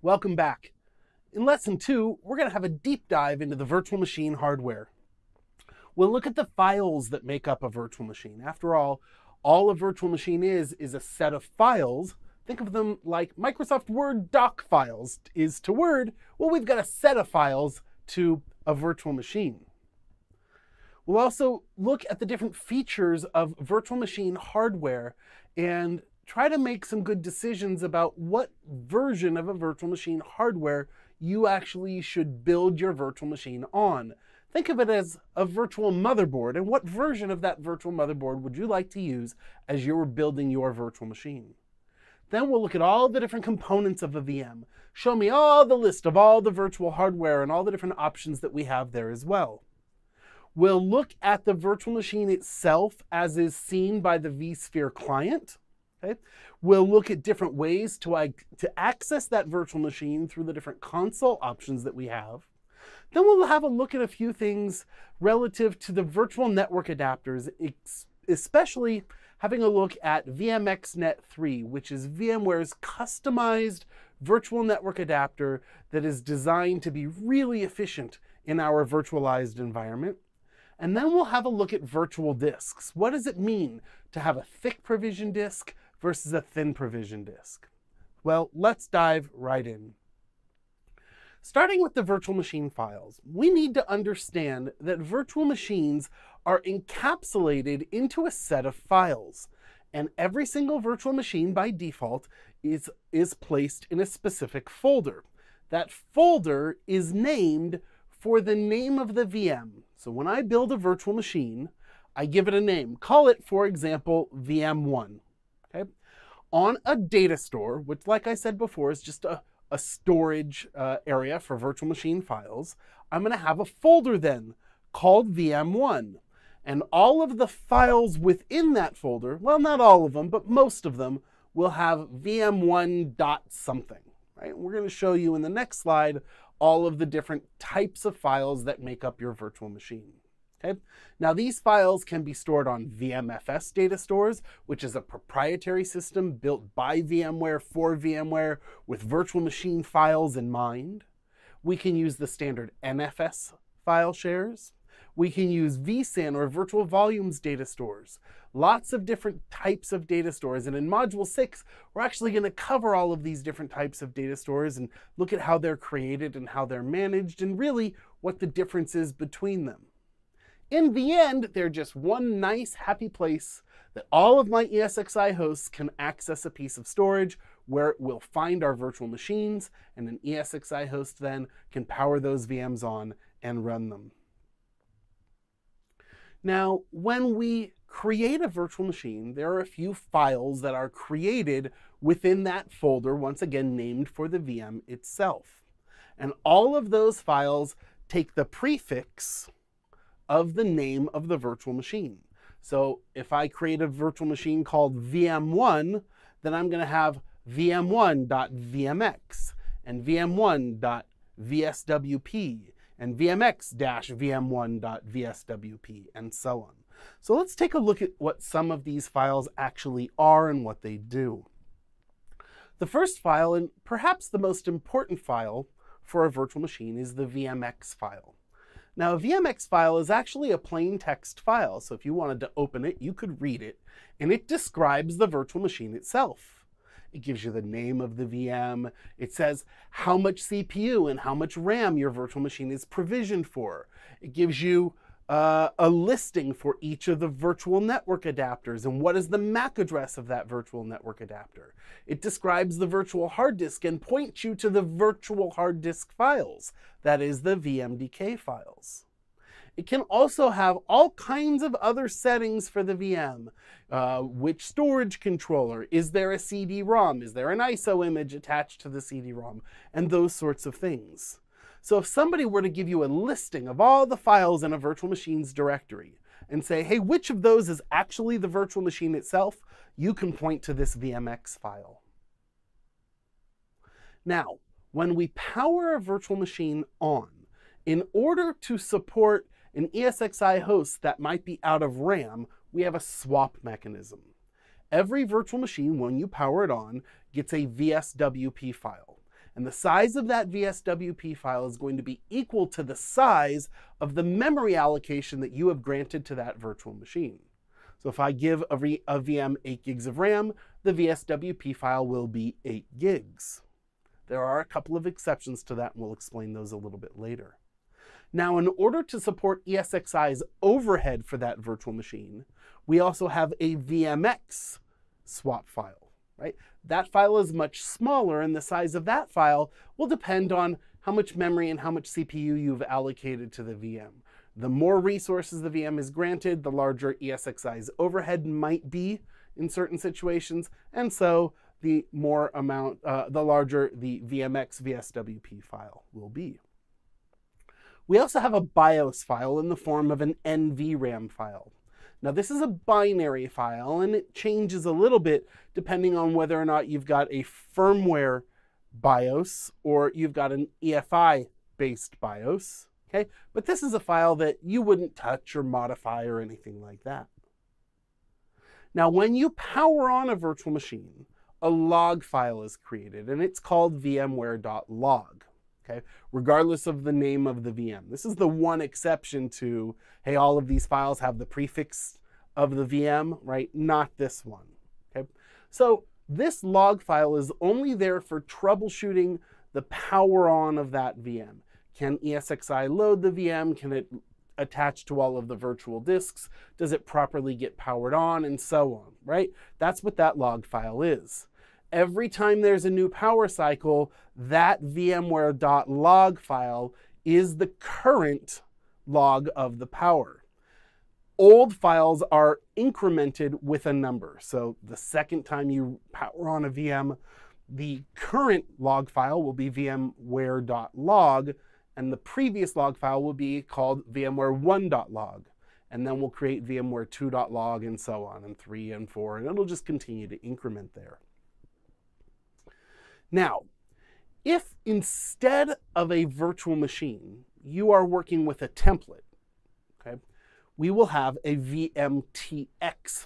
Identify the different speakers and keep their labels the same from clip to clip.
Speaker 1: Welcome back. In lesson two, we're going to have a deep dive into the virtual machine hardware. We'll look at the files that make up a virtual machine. After all, all a virtual machine is, is a set of files. Think of them like Microsoft Word doc files is to Word. Well, we've got a set of files to a virtual machine. We'll also look at the different features of virtual machine hardware and try to make some good decisions about what version of a virtual machine hardware you actually should build your virtual machine on. Think of it as a virtual motherboard, and what version of that virtual motherboard would you like to use as you're building your virtual machine? Then we'll look at all the different components of a VM. Show me all the list of all the virtual hardware and all the different options that we have there as well. We'll look at the virtual machine itself as is seen by the vSphere client. Okay? We'll look at different ways to, to access that virtual machine through the different console options that we have. Then we'll have a look at a few things relative to the virtual network adapters, especially having a look at VMXNet 3, which is VMware's customized virtual network adapter that is designed to be really efficient in our virtualized environment. And then we'll have a look at virtual disks. What does it mean to have a thick provision disk versus a thin provision disk? Well, let's dive right in. Starting with the virtual machine files, we need to understand that virtual machines are encapsulated into a set of files. And every single virtual machine by default is, is placed in a specific folder. That folder is named for the name of the VM. So when I build a virtual machine, I give it a name. Call it, for example, VM1. Okay? On a data store, which like I said before is just a, a storage uh, area for virtual machine files, I'm going to have a folder then called VM1. And all of the files within that folder, well, not all of them, but most of them, will have VM1 dot something. Right? We're going to show you in the next slide all of the different types of files that make up your virtual machine. Okay? Now these files can be stored on VMFS data stores, which is a proprietary system built by VMware for VMware with virtual machine files in mind. We can use the standard NFS file shares. We can use vSAN or virtual volumes data stores. Lots of different types of data stores. And in Module 6, we're actually going to cover all of these different types of data stores and look at how they're created and how they're managed and really what the difference is between them. In the end, they're just one nice, happy place that all of my ESXi hosts can access a piece of storage where it will find our virtual machines, and an ESXi host then can power those VMs on and run them. Now, when we create a virtual machine, there are a few files that are created within that folder, once again named for the VM itself. And all of those files take the prefix of the name of the virtual machine. So if I create a virtual machine called VM1, then I'm going to have vm1.vmx and vm1.vswp and vmx-vm1.vswp and so on. So let's take a look at what some of these files actually are and what they do. The first file, and perhaps the most important file for a virtual machine, is the VMX file. Now, a VMX file is actually a plain text file, so if you wanted to open it, you could read it, and it describes the virtual machine itself. It gives you the name of the VM. It says how much CPU and how much RAM your virtual machine is provisioned for. It gives you uh, a listing for each of the virtual network adapters and what is the MAC address of that virtual network adapter. It describes the virtual hard disk and points you to the virtual hard disk files, that is the VMDK files. It can also have all kinds of other settings for the VM. Uh, which storage controller? Is there a CD-ROM? Is there an ISO image attached to the CD-ROM? And those sorts of things. So if somebody were to give you a listing of all the files in a virtual machine's directory and say, hey, which of those is actually the virtual machine itself, you can point to this VMX file. Now, when we power a virtual machine on, in order to support an ESXi host that might be out of RAM, we have a swap mechanism. Every virtual machine, when you power it on, gets a VSWP file. And the size of that VSWP file is going to be equal to the size of the memory allocation that you have granted to that virtual machine. So if I give a, a VM 8 gigs of RAM, the VSWP file will be 8 gigs. There are a couple of exceptions to that, and we'll explain those a little bit later. Now, in order to support ESXi's overhead for that virtual machine, we also have a VMX swap file, right? That file is much smaller, and the size of that file will depend on how much memory and how much CPU you've allocated to the VM. The more resources the VM is granted, the larger ESXi's overhead might be in certain situations, and so the more amount, uh, the larger the VMX VSWP file will be. We also have a BIOS file in the form of an NVRAM file. Now this is a binary file and it changes a little bit depending on whether or not you've got a firmware BIOS or you've got an EFI based BIOS, okay? But this is a file that you wouldn't touch or modify or anything like that. Now when you power on a virtual machine, a log file is created and it's called vmware.log okay, regardless of the name of the VM. This is the one exception to, hey, all of these files have the prefix of the VM, right? Not this one, okay? So this log file is only there for troubleshooting the power on of that VM. Can ESXi load the VM? Can it attach to all of the virtual disks? Does it properly get powered on? And so on, right? That's what that log file is every time there's a new power cycle, that VMware.log file is the current log of the power. Old files are incremented with a number. So the second time you power on a VM, the current log file will be vmware.log, and the previous log file will be called vmware1.log. And then we'll create vmware2.log and so on, and 3 and 4, and it'll just continue to increment there. Now, if instead of a virtual machine, you are working with a template, okay, we will have a VMTX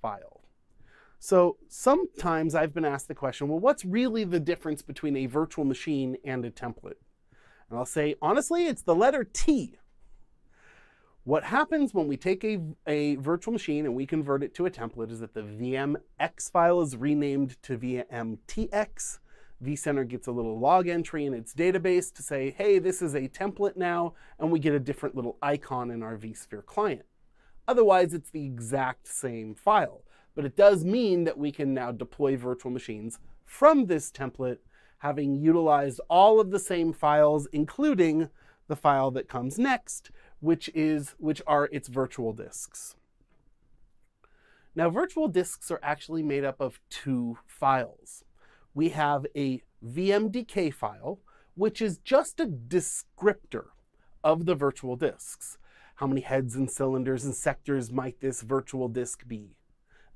Speaker 1: file. So sometimes I've been asked the question, well, what's really the difference between a virtual machine and a template? And I'll say, honestly, it's the letter T. What happens when we take a, a virtual machine and we convert it to a template is that the VMX file is renamed to VMTX, vCenter gets a little log entry in its database to say, hey, this is a template now, and we get a different little icon in our vSphere client. Otherwise, it's the exact same file. But it does mean that we can now deploy virtual machines from this template, having utilized all of the same files, including the file that comes next, which, is, which are its virtual disks. Now, virtual disks are actually made up of two files we have a VMDK file, which is just a descriptor of the virtual disks. How many heads and cylinders and sectors might this virtual disk be?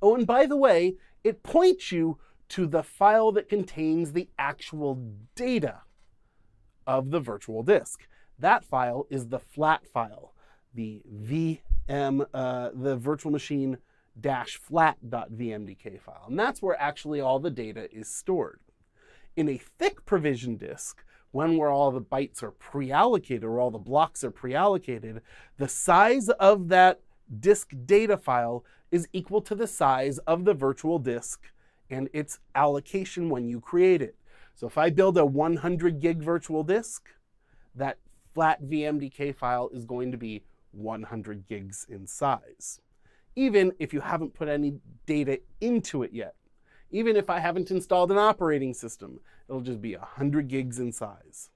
Speaker 1: Oh, and by the way, it points you to the file that contains the actual data of the virtual disk. That file is the flat file, the VM, uh, the virtual machine dash flat.vmdk file. And that's where actually all the data is stored. In a thick provision disk, when where all the bytes are pre-allocated or all the blocks are pre-allocated, the size of that disk data file is equal to the size of the virtual disk and its allocation when you create it. So if I build a 100 gig virtual disk, that flat VMDK file is going to be 100 gigs in size even if you haven't put any data into it yet. Even if I haven't installed an operating system, it'll just be 100 gigs in size.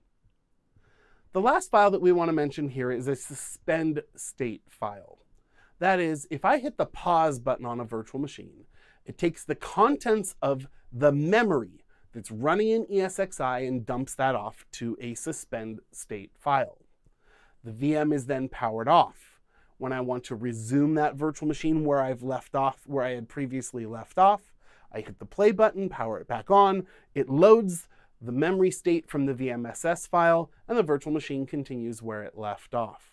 Speaker 1: The last file that we want to mention here is a suspend state file. That is, if I hit the pause button on a virtual machine, it takes the contents of the memory that's running in ESXi and dumps that off to a suspend state file. The VM is then powered off when I want to resume that virtual machine where I've left off, where I had previously left off. I hit the play button, power it back on. It loads the memory state from the VMSS file, and the virtual machine continues where it left off.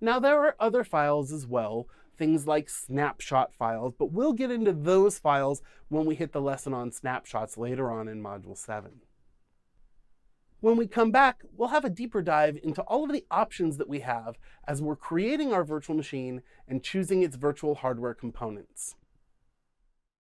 Speaker 1: Now, there are other files as well, things like snapshot files, but we'll get into those files when we hit the lesson on snapshots later on in Module 7. When we come back, we'll have a deeper dive into all of the options that we have as we're creating our virtual machine and choosing its virtual hardware components.